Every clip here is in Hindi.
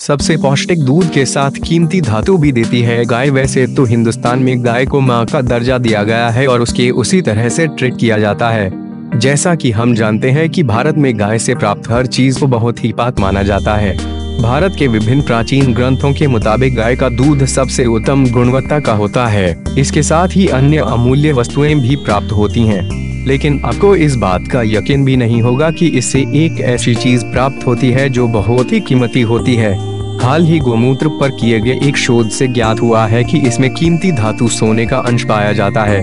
सबसे पौष्टिक दूध के साथ कीमती धातु भी देती है। गाय वैसे तो हिंदुस्तान में गाय को माँ का दर्जा दिया गया है और उसके उसी तरह से ट्रीट किया जाता है। जैसा कि हम जानते हैं कि भारत में गाय से प्राप्त हर चीज़ को बहुत ही पाक माना जाता है। भारत के विभिन्न प्राचीन ग्रंथों के मुताबिक गाय का दूध सबसे उत्तम गुणवत्ता का होता है। इसके साथ ही अन्य अमूल्य वस्तुएँ भी प्राप्त होती हैं। लेकिन आपको इस बात का यकीन भी नहीं होगा कि इससे एक ऐसी चीज़ प्राप्त होती है जो बहुत ही कीमती होती है। हाल ही गोमूत्र पर किए गए एक शोध से ज्ञात हुआ है कि इसमें कीमती धातु सोने का अंश पाया जाता है।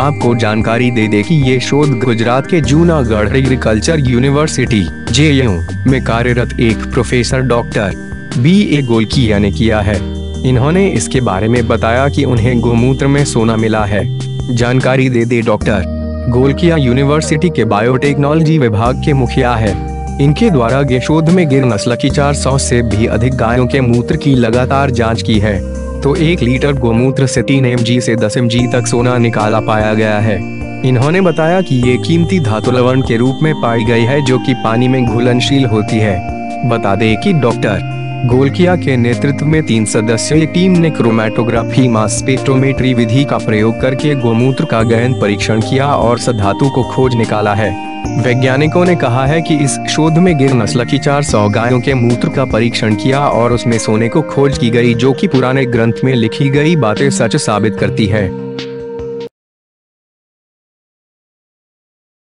आपको जानकारी दे दे कि ये शोध गुजरात के जूनागढ़ एग्रीकल्चर यूनिवर्सिटी जेयू में कार्यरत एक professor doctor B A Golakiya ने किया है। इन्होंने इसके बारे में बताया कि उन्हें गोमूत्र में सोना मिला है। जानकारी दे दे डॉक्टर गोलकिया यूनिवर्सिटी के बायोटेक्नोलॉजी विभाग के मुखिया है। इनके द्वारा गे शोध में गिर नस्ल की 400 से भी अधिक गायों के मूत्र की लगातार जाँच की है। तो एक लीटर गोमूत्र से तीन एम से दस एम तक सोना निकाला पाया गया है। इन्होंने बताया कि ये कीमती धातु लवण के रूप में पाई गई है जो कि पानी में घुलनशील होती है। बता दें कि डॉक्टर गोलकिया के नेतृत्व में तीन सदस्यीय टीम ने क्रोमेटोग्राफी, मास स्पेक्ट्रोमेट्री विधि का प्रयोग करके गोमूत्र का गहन परीक्षण किया और सधातु को खोज निकाला है। वैज्ञानिकों ने कहा है कि इस शोध में गिर नस्ल की 400 गायों के मूत्र का परीक्षण किया और उसमें सोने को खोज की गई, जो कि पुराने ग्रंथ में लिखी गई बातें सच साबित करती है।